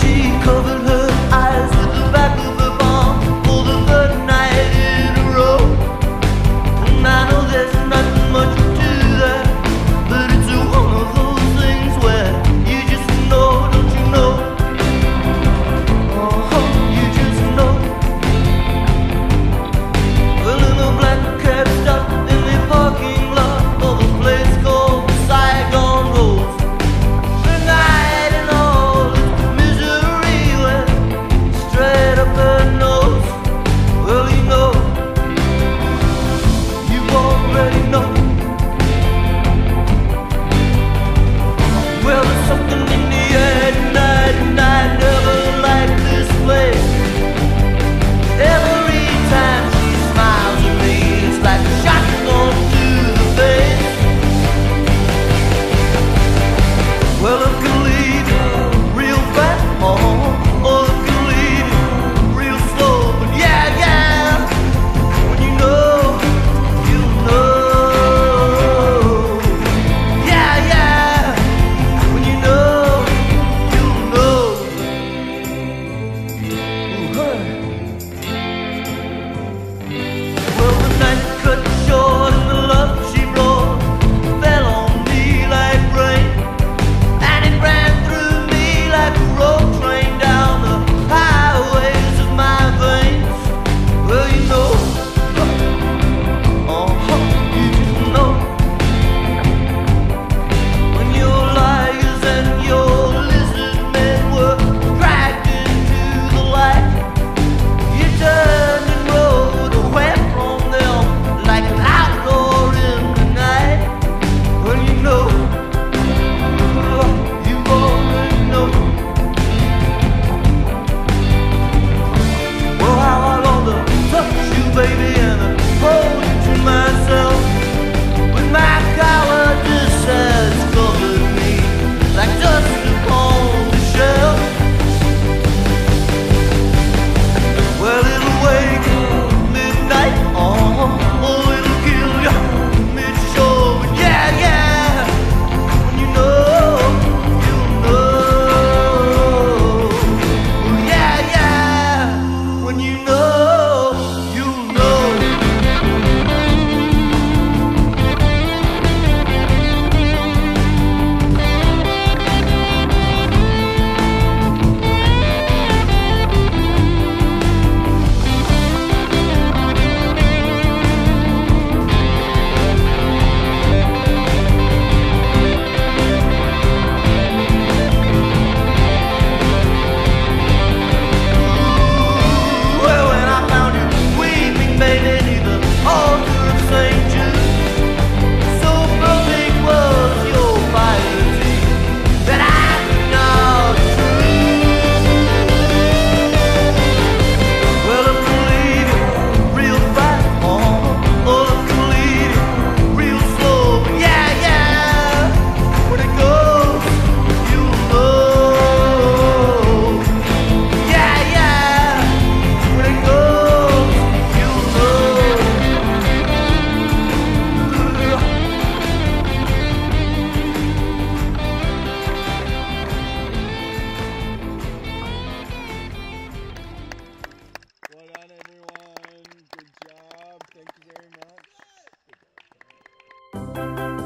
she covered her Bye.